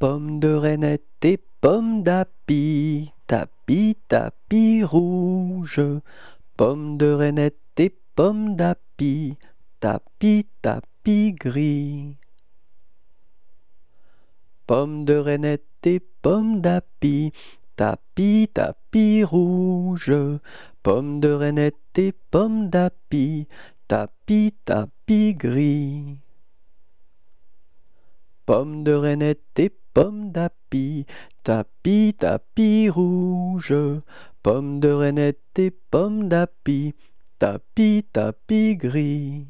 Pomme de reinette et pomme d'api, tapis, tapis rouge. Pomme de reinette et pomme d'api, tapis, tapis gris. Pomme de reinette et pomme d'api, tapis, tapis rouge. Pomme de reinette et pomme d'api, tapis, tapis gris. Pomme de reinette et pomme d'api, tapis, tapis rouge. Pomme de reinette et pomme d'api, tapis, tapis gris.